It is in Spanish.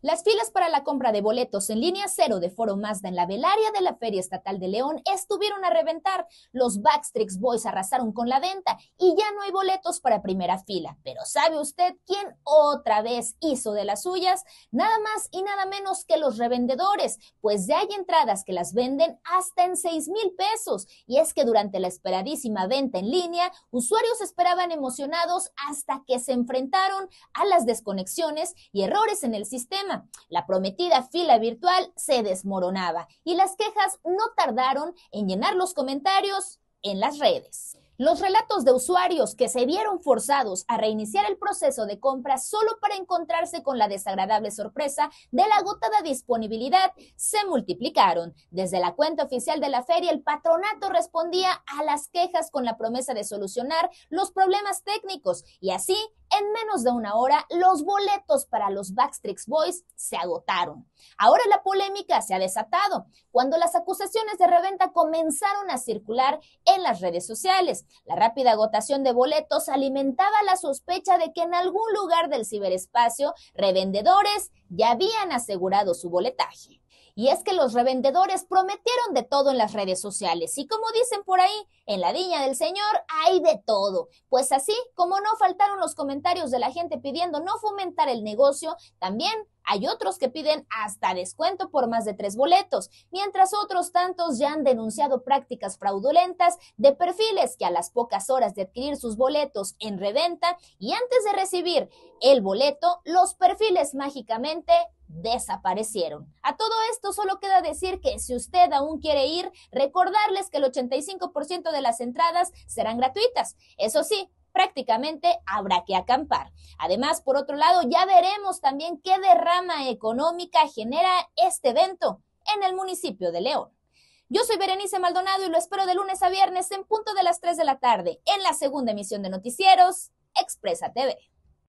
Las filas para la compra de boletos en línea cero de Foro Mazda en la velaria de la Feria Estatal de León estuvieron a reventar. Los Backstreet Boys arrasaron con la venta y ya no hay boletos para primera fila. Pero ¿sabe usted quién otra vez hizo de las suyas? Nada más y nada menos que los revendedores, pues ya hay entradas que las venden hasta en 6 mil pesos. Y es que durante la esperadísima venta en línea, usuarios esperaban emocionados hasta que se enfrentaron a las desconexiones y errores en el sistema la prometida fila virtual se desmoronaba y las quejas no tardaron en llenar los comentarios en las redes. Los relatos de usuarios que se vieron forzados a reiniciar el proceso de compra solo para encontrarse con la desagradable sorpresa de la agotada disponibilidad se multiplicaron. Desde la cuenta oficial de la feria, el patronato respondía a las quejas con la promesa de solucionar los problemas técnicos y así en menos de una hora, los boletos para los Backstreet Boys se agotaron. Ahora la polémica se ha desatado cuando las acusaciones de reventa comenzaron a circular en las redes sociales. La rápida agotación de boletos alimentaba la sospecha de que en algún lugar del ciberespacio revendedores ya habían asegurado su boletaje. Y es que los revendedores prometieron de todo en las redes sociales. Y como dicen por ahí, en la viña del Señor hay de todo. Pues así como no faltaron los comentarios de la gente pidiendo no fomentar el negocio, también hay otros que piden hasta descuento por más de tres boletos, mientras otros tantos ya han denunciado prácticas fraudulentas de perfiles que a las pocas horas de adquirir sus boletos en reventa y antes de recibir el boleto, los perfiles mágicamente desaparecieron. A todo esto solo queda decir que si usted aún quiere ir, recordarles que el 85% de las entradas serán gratuitas. Eso sí, prácticamente habrá que acampar. Además, por otro lado, ya veremos también qué derrama económica genera este evento en el municipio de León. Yo soy Berenice Maldonado y lo espero de lunes a viernes en punto de las 3 de la tarde en la segunda emisión de Noticieros Expresa TV.